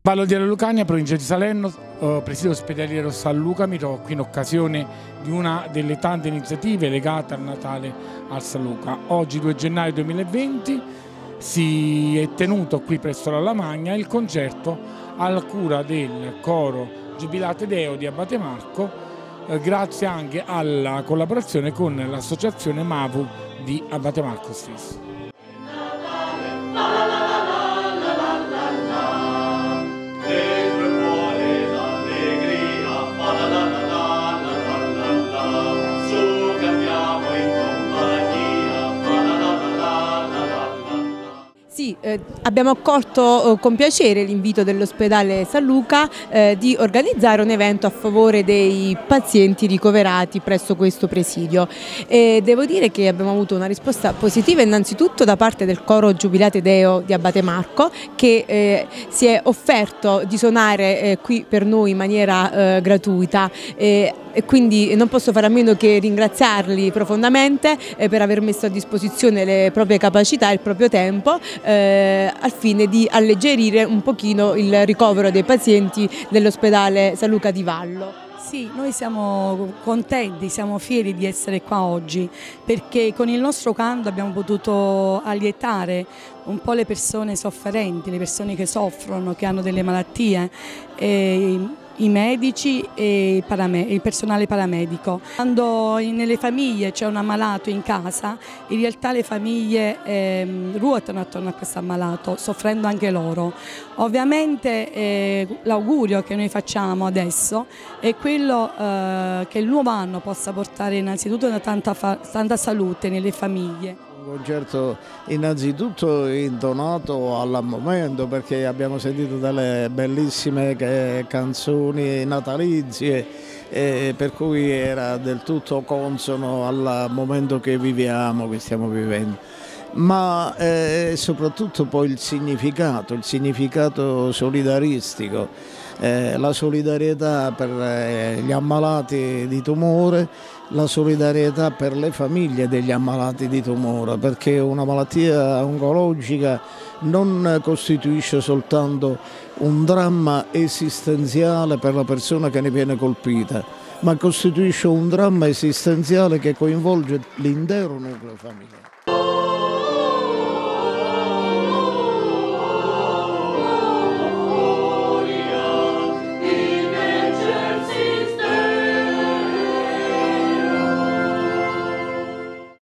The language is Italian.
Vallo di Lucania, provincia di Salerno, eh, presidio ospedaliero San Luca, mi trovo qui in occasione di una delle tante iniziative legate al Natale al San Luca. Oggi 2 gennaio 2020 si è tenuto qui presso la Lamagna il concerto alla cura del coro Giubilate Deo di Abate Marco, eh, grazie anche alla collaborazione con l'associazione Mavu di Abate Marco stesso. Sì, eh, abbiamo accolto eh, con piacere l'invito dell'ospedale San Luca eh, di organizzare un evento a favore dei pazienti ricoverati presso questo presidio. E devo dire che abbiamo avuto una risposta positiva innanzitutto da parte del coro Giubilate Deo di Abate Marco che eh, si è offerto di suonare eh, qui per noi in maniera eh, gratuita e quindi non posso fare a meno che ringraziarli profondamente eh, per aver messo a disposizione le proprie capacità e il proprio tempo eh, al fine di alleggerire un pochino il ricovero dei pazienti dell'ospedale San Luca di Vallo. Sì, noi siamo contenti, siamo fieri di essere qua oggi perché con il nostro canto abbiamo potuto allietare un po' le persone sofferenti, le persone che soffrono, che hanno delle malattie. E i medici e il personale paramedico. Quando nelle famiglie c'è un ammalato in casa, in realtà le famiglie eh, ruotano attorno a questo ammalato, soffrendo anche loro. Ovviamente eh, l'augurio che noi facciamo adesso è quello eh, che il nuovo anno possa portare innanzitutto tanta, tanta salute nelle famiglie concerto innanzitutto intonato al momento perché abbiamo sentito delle bellissime eh, canzoni natalizie e per cui era del tutto consono al momento che viviamo, che stiamo vivendo ma eh, soprattutto poi il significato, il significato solidaristico, eh, la solidarietà per eh, gli ammalati di tumore, la solidarietà per le famiglie degli ammalati di tumore, perché una malattia oncologica non costituisce soltanto un dramma esistenziale per la persona che ne viene colpita, ma costituisce un dramma esistenziale che coinvolge l'intero nucleo familiare.